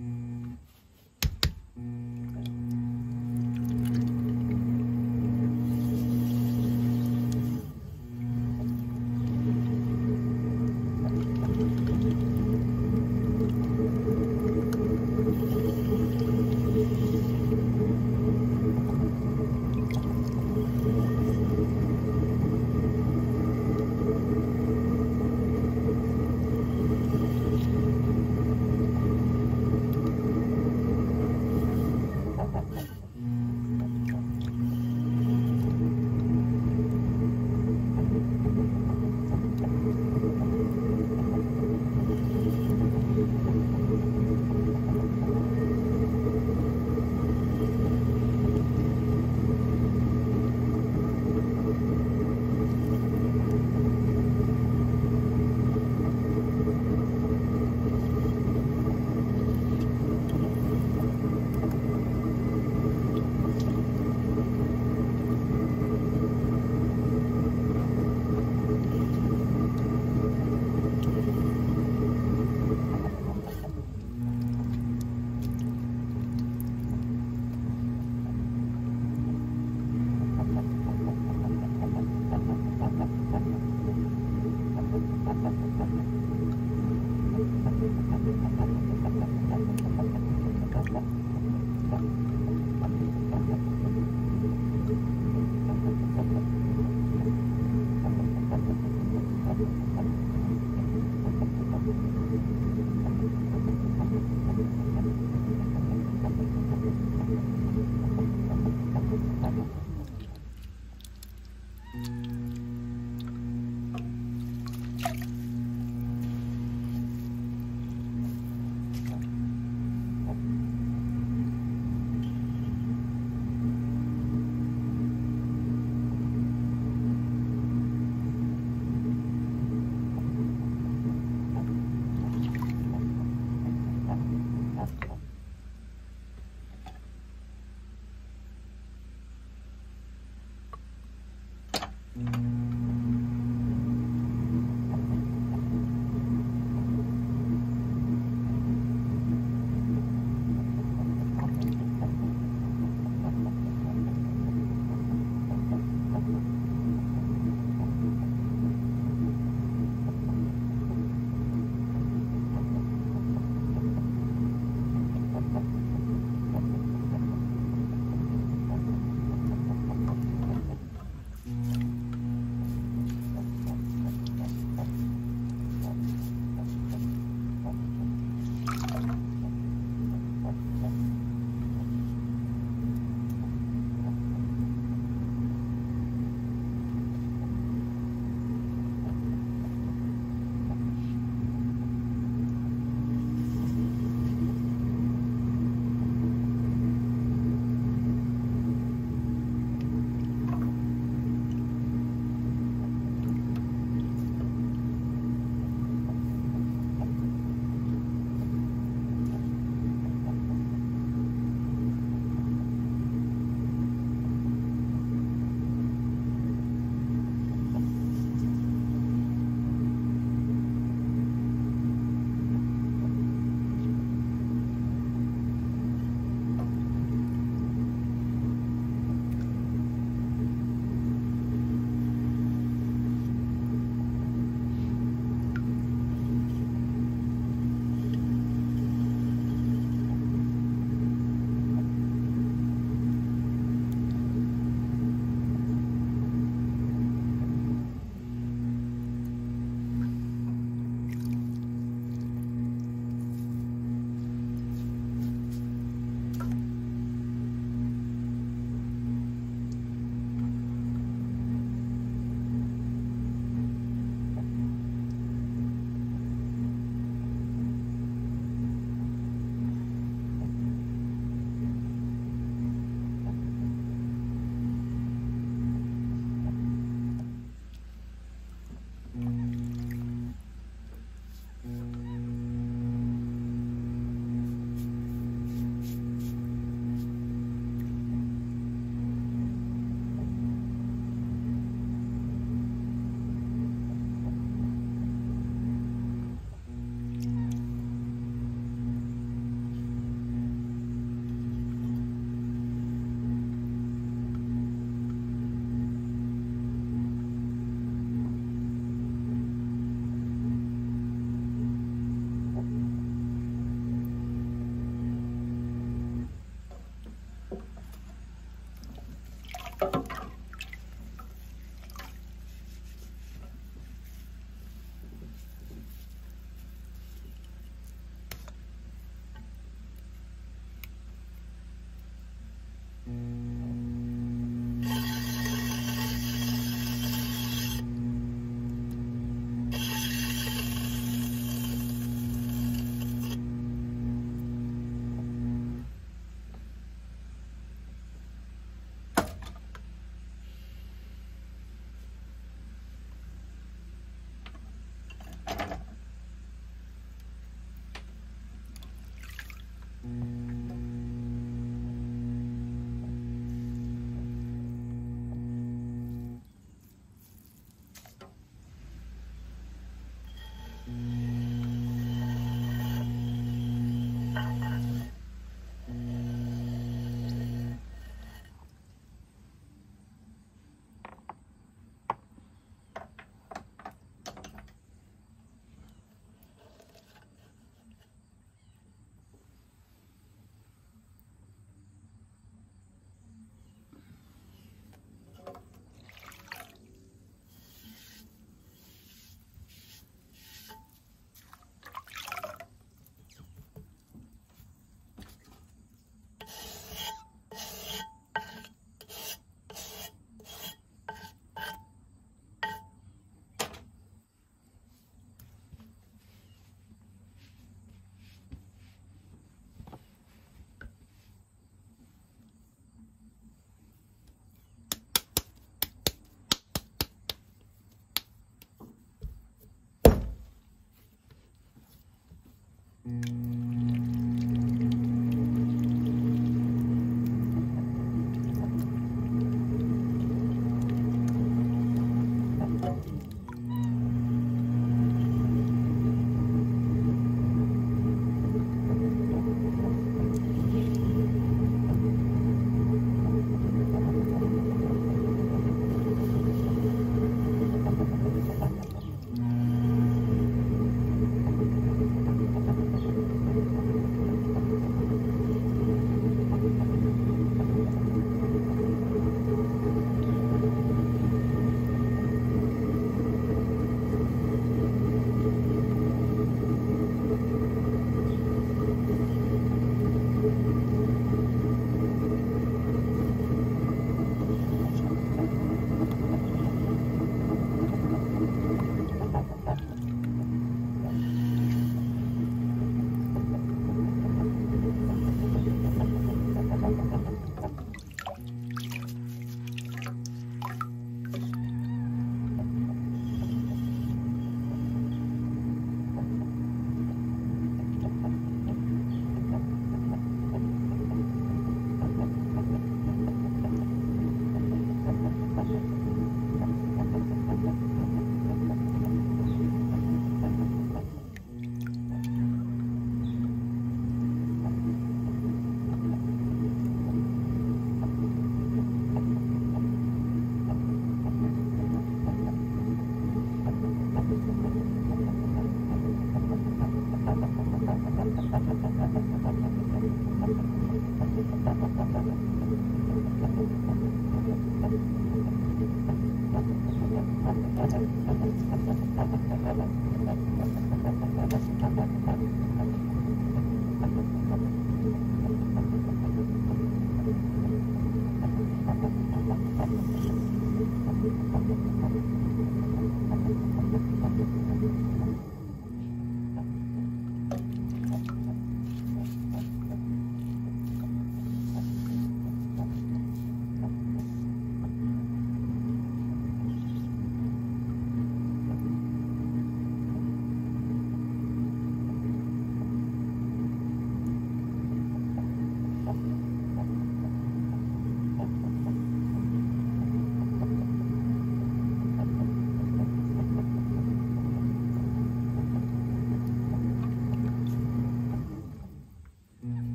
Mm. Mm.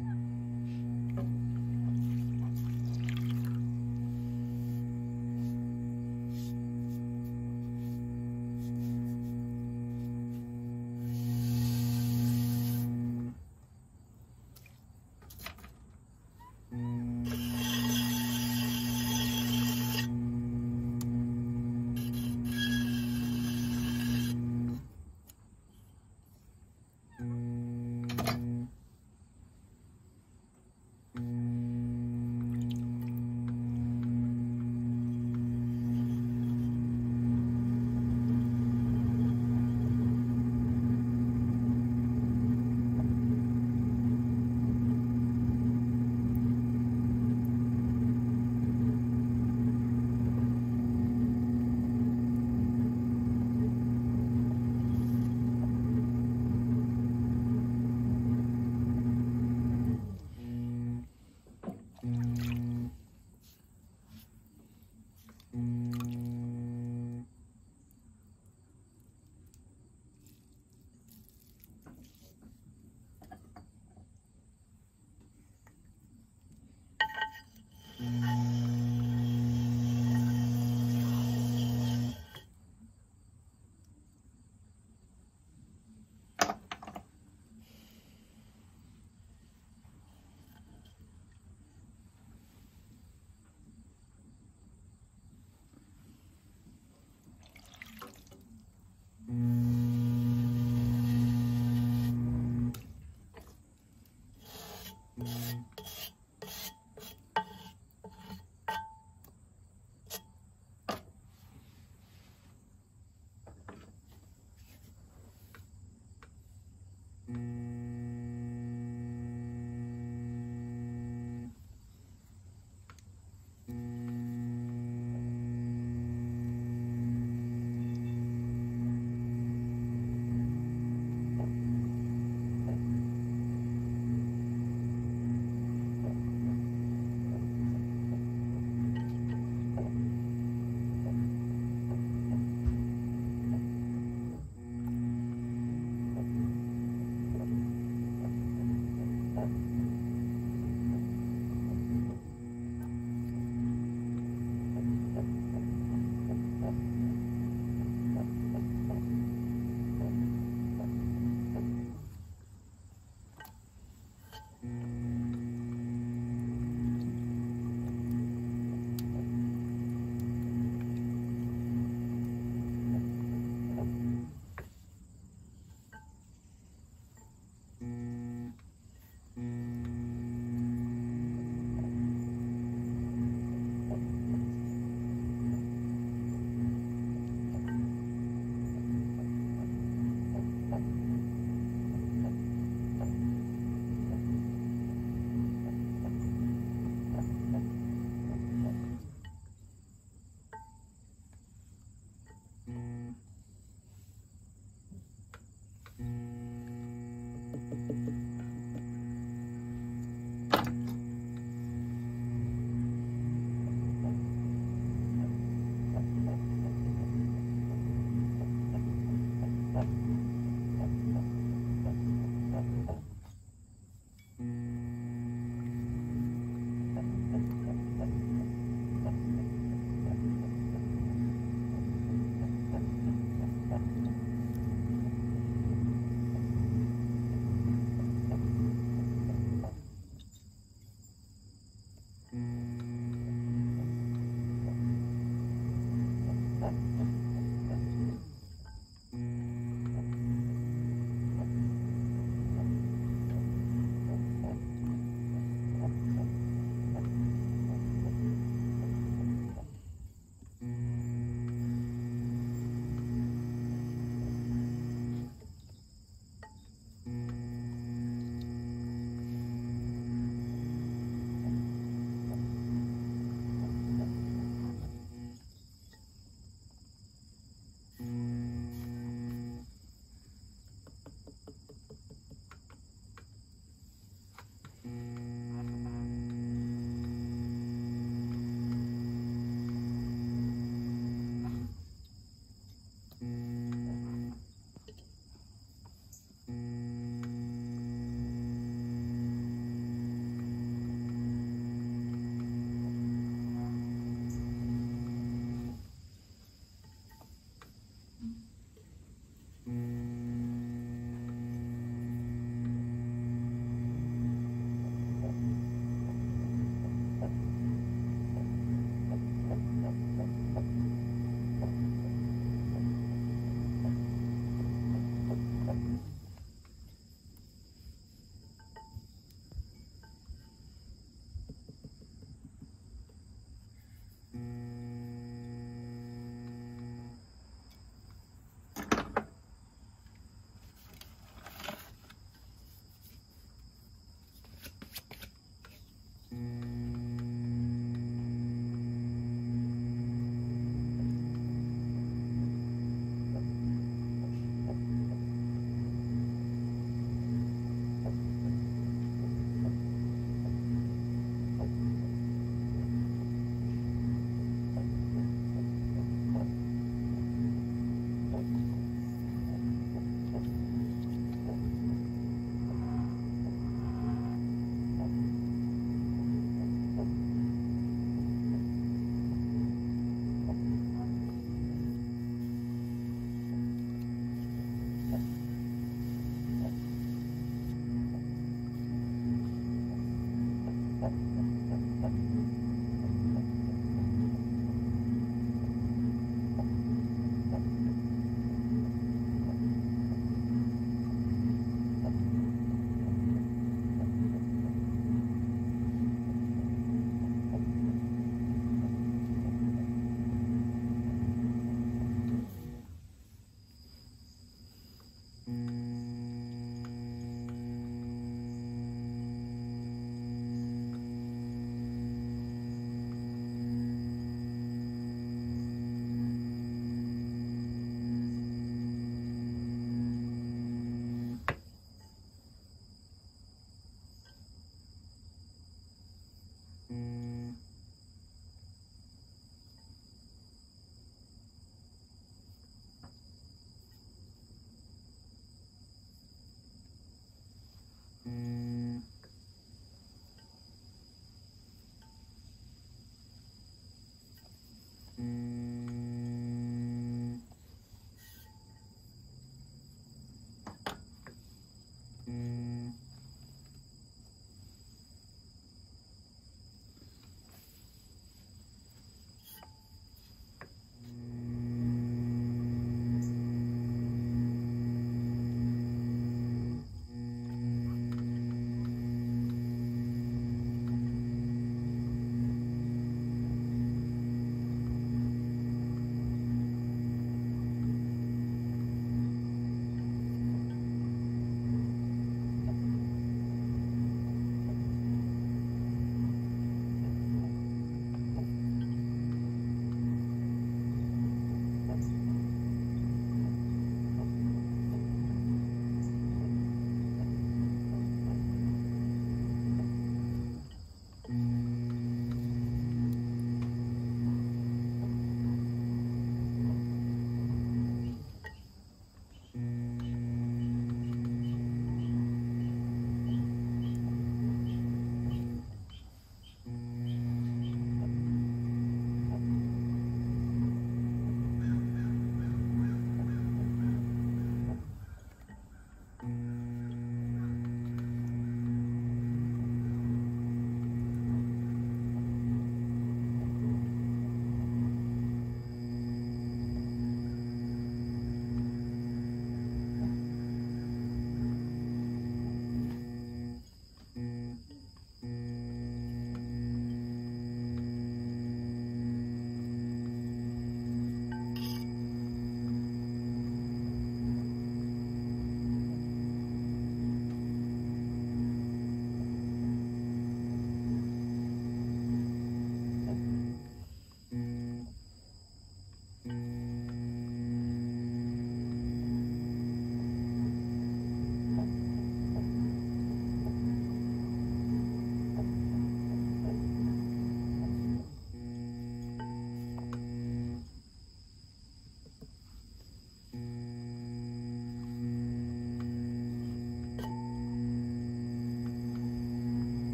Mm.